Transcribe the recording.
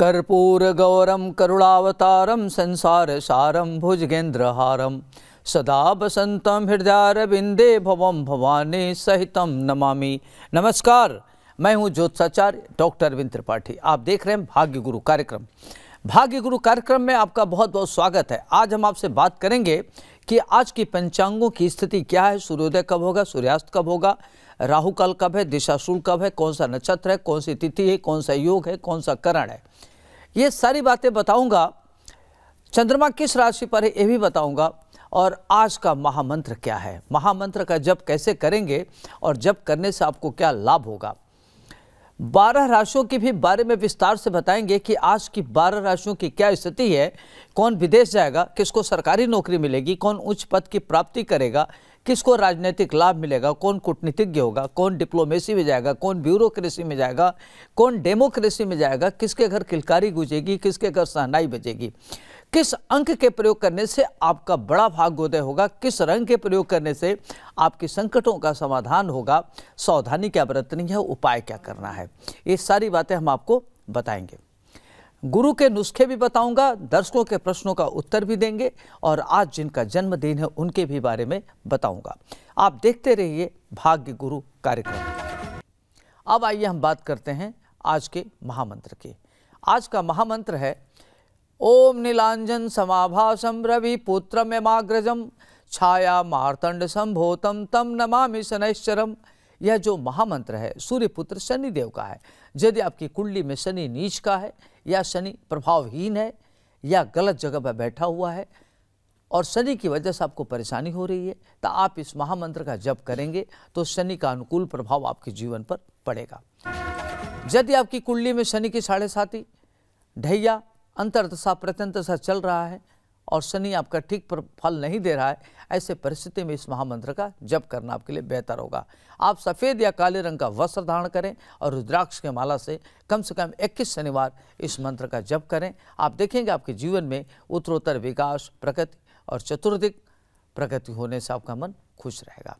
कर्पूरगौरं करुणावतारं संसारसारं भुजगेन्द्रहारं सदा बसंतं हृदयारविंदे भवम भवानी सहितम नमामि। नमस्कार, मैं हूँ ज्योतिषाचार्य डॉक्टर अरविंद त्रिपाठी। आप देख रहे हैं भाग्य गुरु कार्यक्रम। भाग्य गुरु कार्यक्रम में आपका बहुत बहुत स्वागत है। आज हम आपसे बात करेंगे कि आज की पंचांगों की स्थिति क्या है। सूर्योदय कब होगा, सूर्यास्त कब होगा, राहु काल कब है दिशाशूल कब है, कौन सा नक्षत्र है, कौन सी तिथि है, कौन सा योग है, कौन सा करण है। ये सारी बातें बताऊँगा। चंद्रमा किस राशि पर है, ये भी बताऊँगा। और आज का महामंत्र क्या है? महामंत्र का जब कैसे करेंगे और जब करने से आपको क्या लाभ होगा? बारह राशियों के भी बारे में विस्तार से बताएँगे कि आज की बारह राशियों की क्या स्थिति है, कौन विदेश जाएगा, किसको सरकारी नौकरी मिलेगी, कौन उच्च पद की प्राप्ति करेगा, किसको राजनीतिक लाभ मिलेगा, कौन कूटनीतिज्ञ होगा, कौन डिप्लोमेसी में जाएगा, कौन ब्यूरोक्रेसी में जाएगा, कौन डेमोक्रेसी में जाएगा, किसके घर किलकारी गुजेगी, किसके घर सहनाई बजेगी। किस अंक के प्रयोग करने से आपका बड़ा भाग्योदय होगा? किस रंग के प्रयोग करने से आपके संकटों का समाधान होगा? सावधानी क्या बरतनी है? उपाय क्या करना है? ये सारी बातें हम आपको बताएँगे। गुरु के नुस्खे भी बताऊँगा, दर्शकों के प्रश्नों का उत्तर भी देंगे और आज जिनका जन्मदिन है, उनके भी बारे में बताऊँगा। आप देखते रहिए भाग्य गुरु कार्यक्रम। अब आइए हम बात करते हैं आज के महामंत्र की। आज का महामंत्र है ओम नीलांजन रवि पुत्र मेमाग्रजम छाया मार्तंड संभोतम, तम नमामि शनैश्चरम यह जो महामंत्र है, सूर्यपुत्र शनि देव का है। यदि आपकी कुंडली में शनि नीच का है, या शनि प्रभावहीन है, या गलत जगह पर बैठा हुआ है, और शनि की वजह से आपको परेशानी हो रही है तो आप इस महामंत्र का जप करेंगे तो शनि का अनुकूल प्रभाव आपके जीवन पर पड़ेगा। यदि आपकी कुंडली में शनि की साढ़े साथी ढैया अंतरदशा प्रत्यंतशा चल रहा है और शनि आपका ठीक पर फल नहीं दे रहा है, ऐसे परिस्थिति में इस महामंत्र का जप करना आपके लिए बेहतर होगा। आप सफ़ेद या काले रंग का वस्त्र धारण करें और रुद्राक्ष के माला से कम से कम 21 शनिवार इस मंत्र का जप करें। आप देखेंगे आपके जीवन में उत्तरोत्तर विकास, प्रगति और चतुर्दिक प्रगति होने से आपका मन खुश रहेगा।